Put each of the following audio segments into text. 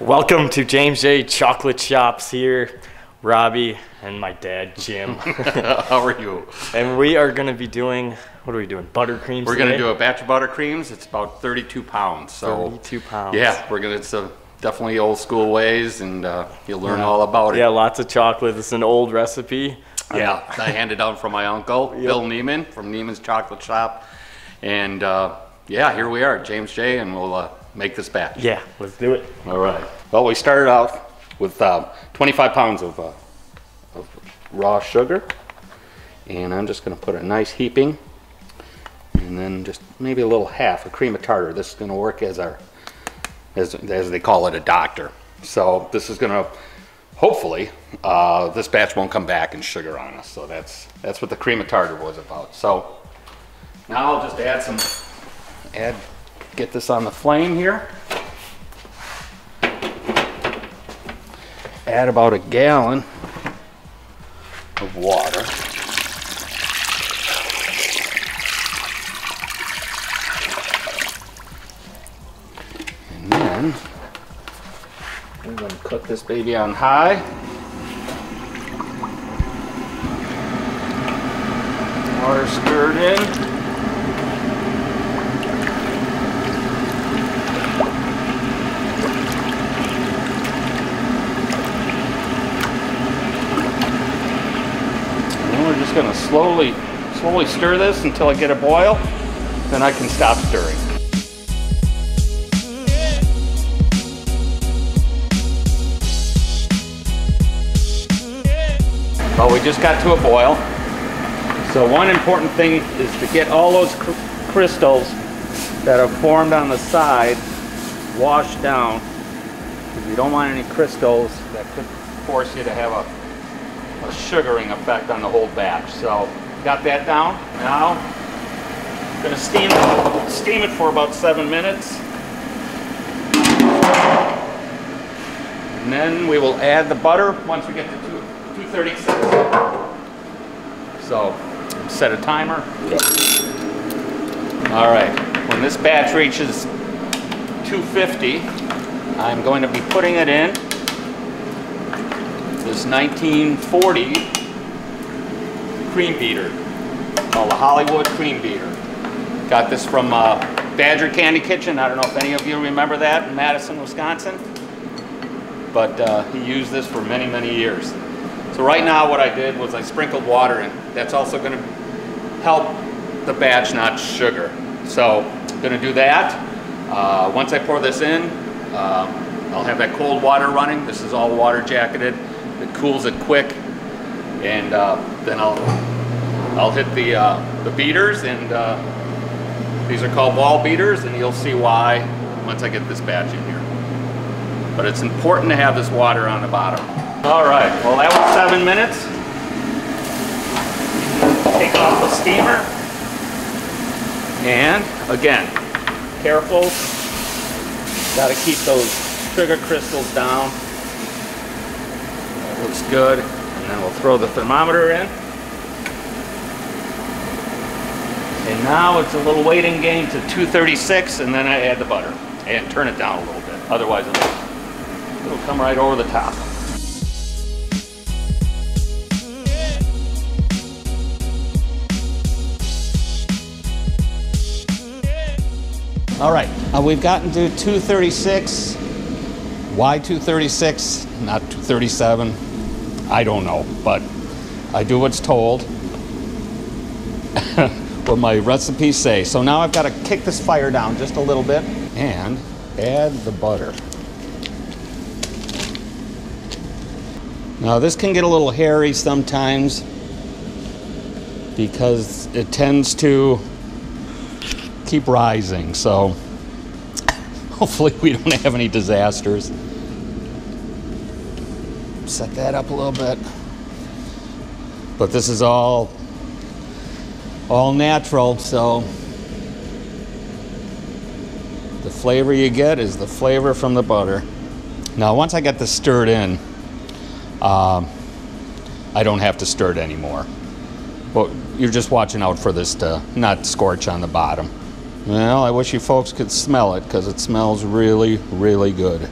Welcome to James J Chocolate Shops here, Robbie and my dad Jim, How are you? and we are going to be doing what are we doing? Buttercreams. We're gonna do a batch of buttercreams. It's about 32 pounds. So 32 pounds. Yeah, we're gonna. It's a, definitely old school ways, and uh, you'll learn all about it. Yeah, lots of chocolate. It's an old recipe. Yeah, I handed down from my uncle Bill Neiman from Neiman's Chocolate Shop, and uh, yeah, here we are, James J, and we'll uh, make this batch. Yeah, let's do it. All right. Well, we started out with uh, 25 pounds of, uh, of raw sugar, and I'm just going to put a nice heaping, and then just maybe a little half a cream of tartar. This is going to work as our, as, as they call it, a doctor. So this is going to, hopefully, uh, this batch won't come back and sugar on us. So that's that's what the cream of tartar was about. So now I'll just add some, add, get this on the flame here. add about a gallon of water. And then we're going to cook this baby on high. Water stirred in. And we're just gonna slowly, slowly stir this until I get a boil. Then I can stop stirring. Well, we just got to a boil. So one important thing is to get all those cr crystals that have formed on the side washed down. Because you don't want any crystals that could force you to have a a sugaring effect on the whole batch. So got that down. Now gonna steam it, steam it for about seven minutes. And then we will add the butter once we get to two, 236. So set a timer. All right, when this batch reaches 250, I'm going to be putting it in this 1940 cream beater called the Hollywood Cream Beater. Got this from uh, Badger Candy Kitchen. I don't know if any of you remember that in Madison, Wisconsin. But uh, he used this for many, many years. So right now what I did was I sprinkled water in. That's also going to help the batch not sugar. So I'm going to do that. Uh, once I pour this in, um, I'll have that cold water running. This is all water jacketed. It cools it quick, and uh, then I'll I'll hit the uh, the beaters, and uh, these are called wall beaters, and you'll see why once I get this batch in here. But it's important to have this water on the bottom. All right. Well, that was seven minutes. Take off the steamer, and again, careful. Got to keep those sugar crystals down. Looks good. And then we'll throw the thermometer in. And now it's a little waiting game to 236 and then I add the butter and turn it down a little bit. Otherwise it'll, it'll come right over the top. All right, uh, we've gotten to 236. Why 236, not 237? I don't know, but I do what's told. what my recipes say. So now I've got to kick this fire down just a little bit and add the butter. Now this can get a little hairy sometimes because it tends to keep rising. So hopefully we don't have any disasters. Set that up a little bit. But this is all all natural, so the flavor you get is the flavor from the butter. Now, once I get this stirred in, um, I don't have to stir it anymore. But you're just watching out for this to not scorch on the bottom. Well, I wish you folks could smell it because it smells really, really good.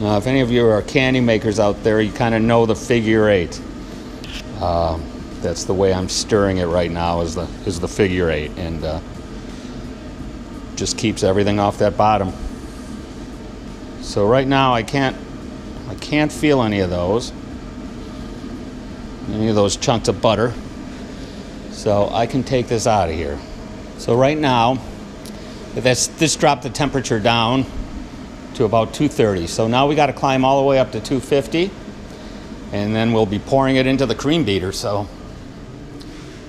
Now, if any of you are candy makers out there, you kind of know the figure eight. Um, that's the way I'm stirring it right now is the is the figure eight, and uh, just keeps everything off that bottom. So right now I can't I can't feel any of those, any of those chunks of butter. So I can take this out of here. So right now, this this dropped the temperature down to about 230. So now we got to climb all the way up to 250 and then we'll be pouring it into the cream beater. So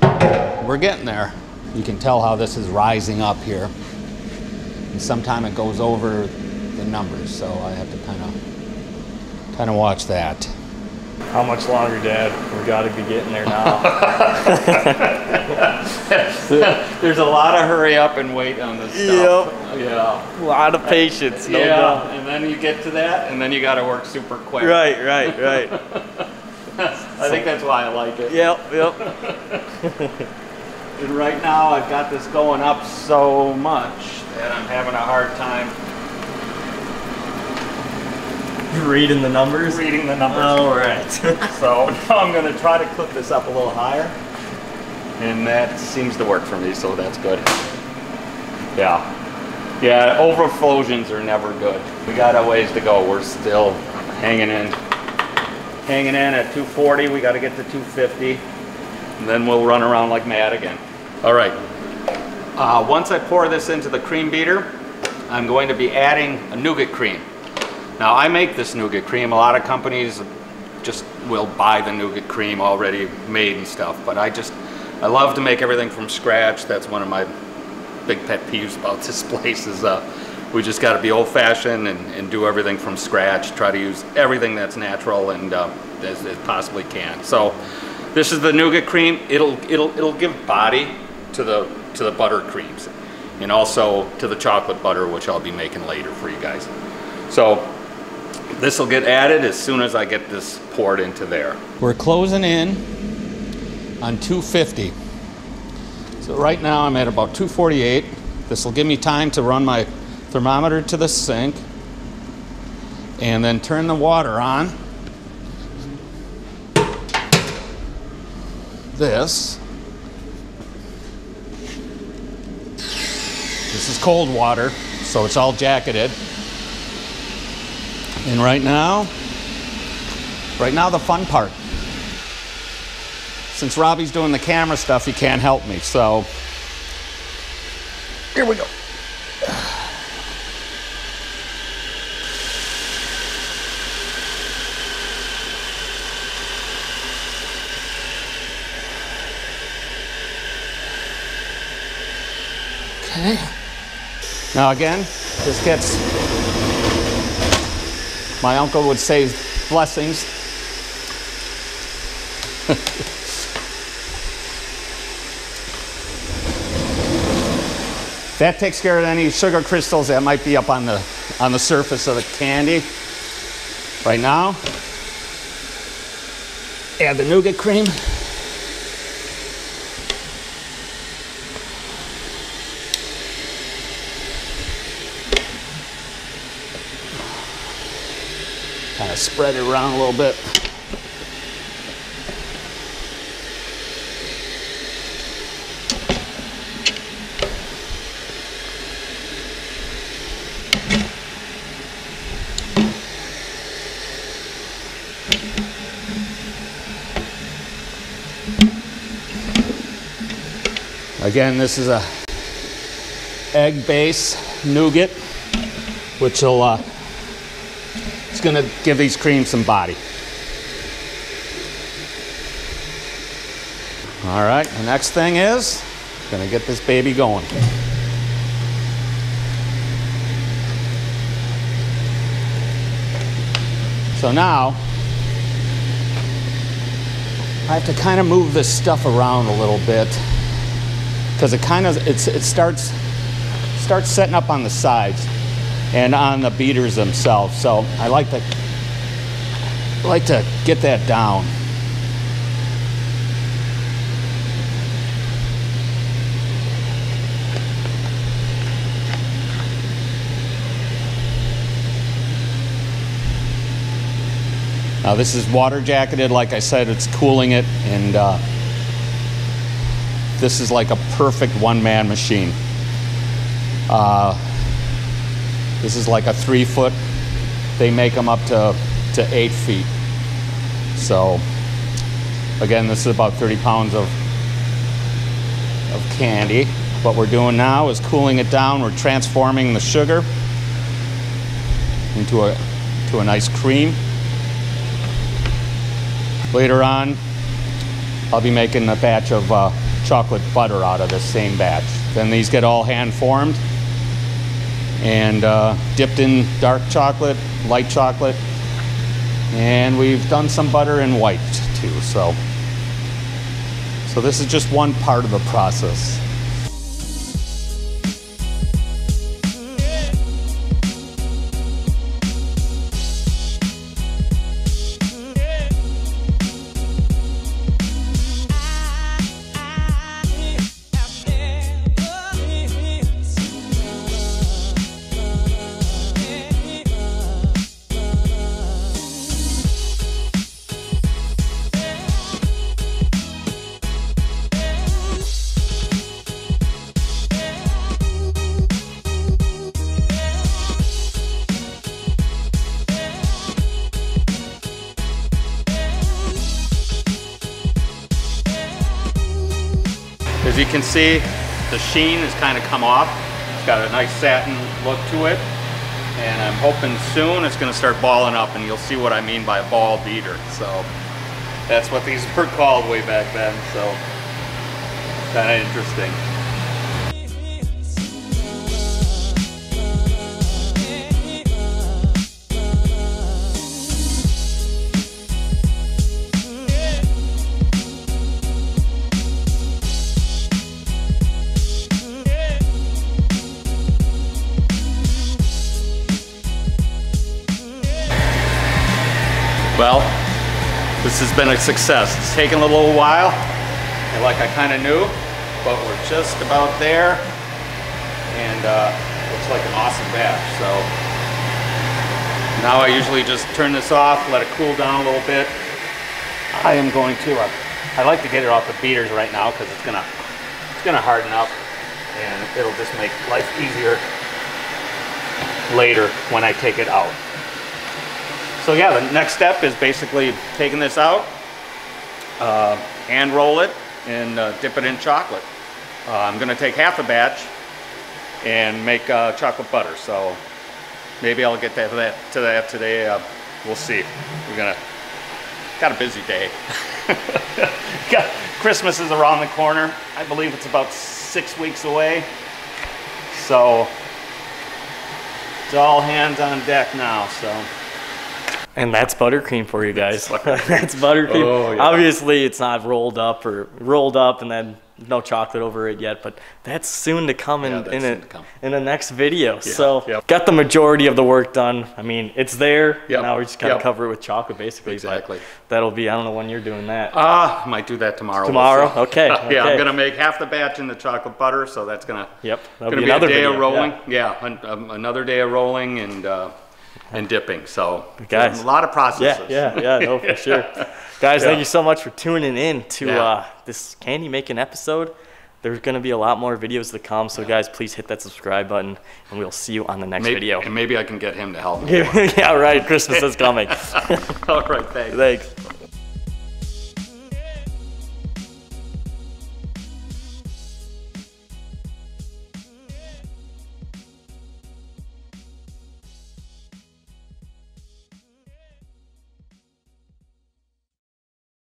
we're getting there. You can tell how this is rising up here. And sometime it goes over the numbers, so I have to kind of kind of watch that. How much longer, Dad? We got to be getting there now. There's a lot of hurry up and wait on this stuff. Yep. Yeah. A lot of patience, no yeah, doubt. and then you get to that, and then you got to work super quick. Right, right, right. I think that's why I like it. yep, yep. And right now, I've got this going up so much that I'm having a hard time You reading the numbers? reading the numbers. All right. So now I'm going to try to clip this up a little higher, and that seems to work for me, so that's good. Yeah. Yeah, overflosions are never good. We got a ways to go. We're still hanging in. Hanging in at 240. We got to get to 250. And then we'll run around like mad again. All right. Uh, once I pour this into the cream beater, I'm going to be adding a nougat cream. Now I make this nougat cream. A lot of companies just will buy the nougat cream already made and stuff, but I just, I love to make everything from scratch. That's one of my big pet peeves about this place is uh, we just got to be old fashioned and, and do everything from scratch. Try to use everything that's natural and uh, as, as possibly can. So this is the nougat cream. It'll, it'll, it'll give body to the, to the butter creams and also to the chocolate butter, which I'll be making later for you guys. So this will get added as soon as I get this poured into there. We're closing in on 250. So right now I'm at about 248. This will give me time to run my thermometer to the sink and then turn the water on. This. This is cold water, so it's all jacketed. And right now, right now the fun part. Since Robbie's doing the camera stuff, he can't help me. So here we go. Okay. Now again, this gets my uncle would say blessings. that takes care of any sugar crystals that might be up on the on the surface of the candy. Right now, add the nougat cream. Kind of spread it around a little bit. Again, this is a egg base nougat, which will uh, it's going to give these creams some body. All right, the next thing is going to get this baby going. So now I have to kind of move this stuff around a little bit because it kind of it starts starts setting up on the sides and on the beaters themselves. So I like to like to get that down. Now this is water jacketed, like I said, it's cooling it, and uh, this is like a perfect one-man machine. Uh, this is like a three foot. They make them up to, to eight feet. So again, this is about 30 pounds of, of candy. What we're doing now is cooling it down. We're transforming the sugar into a, to a nice cream. Later on, I'll be making a batch of uh, chocolate butter out of this same batch. Then these get all hand formed and uh, dipped in dark chocolate, light chocolate, and we've done some butter in white too. So, so this is just one part of the process. Can see, the sheen has kind of come off. It's got a nice satin look to it. And I'm hoping soon it's gonna start balling up and you'll see what I mean by a ball beater. So that's what these were called way back then. So kind of interesting. Been a success. It's taken a little while, and like I kind of knew, but we're just about there, and uh, looks like an awesome batch. So now I usually just turn this off, let it cool down a little bit. I am going to. Uh, I like to get it off the beaters right now because it's gonna it's gonna harden up, and it'll just make life easier later when I take it out. So yeah, the next step is basically taking this out, uh, hand roll it, and uh, dip it in chocolate. Uh, I'm gonna take half a batch and make uh, chocolate butter. So maybe I'll get to that, to that today. Uh, we'll see. We're gonna, got a busy day. Christmas is around the corner. I believe it's about six weeks away. So it's all hands on deck now, so. And that's buttercream for you guys. that's buttercream. Oh, yeah. Obviously, it's not rolled up or rolled up and then no chocolate over it yet, but that's soon to come in Yeah, in, to come. in the next video. so yep. got the majority of the work done. I mean, it's there. Yep, Now we just gotta yep. cover it with chocolate, basically. Exactly. That'll be. I don't know when you're doing that. Ah, might do that tomorrow. we'll Tomorrow? Okay, yeah, okay. I'm gonna make half the batch in the chocolate butter, so that's gonna Yep, that'll gonna be be, another a day video, of rolling. yeah. Yeah, an- um, another day of rolling and uh, and dipping. So Guys. a lot of processes. Yeah, yeah, yeah, no, for sure. Guys, Yeah. thank you so much for tuning in to Yeah. uh, this candy making episode. There's going to be a lot more videos to come, so guys, please hit that subscribe button, and we'll see you on the next Maybe, video. and maybe I can get him to help me. yeah, right. Christmas is coming. All right, thanks. Thanks.